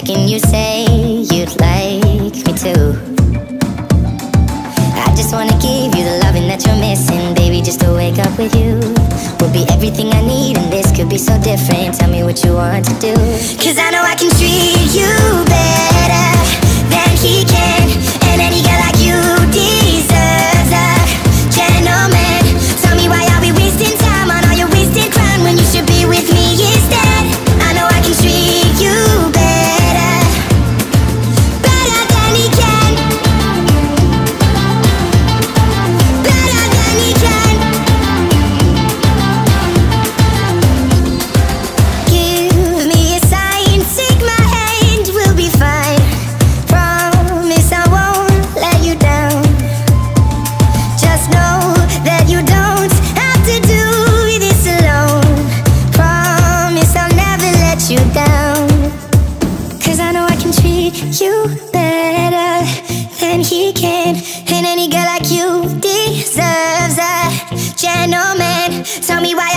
Second you say you'd like me to. I just wanna give you the loving that you're missing, baby. Just to wake up with you will be everything I need, and this could be so different. Tell me what you want to do. Cause I know I can treat you you down. Cause I know I can treat you better than he can. And any girl like you deserves a gentleman. Tell me why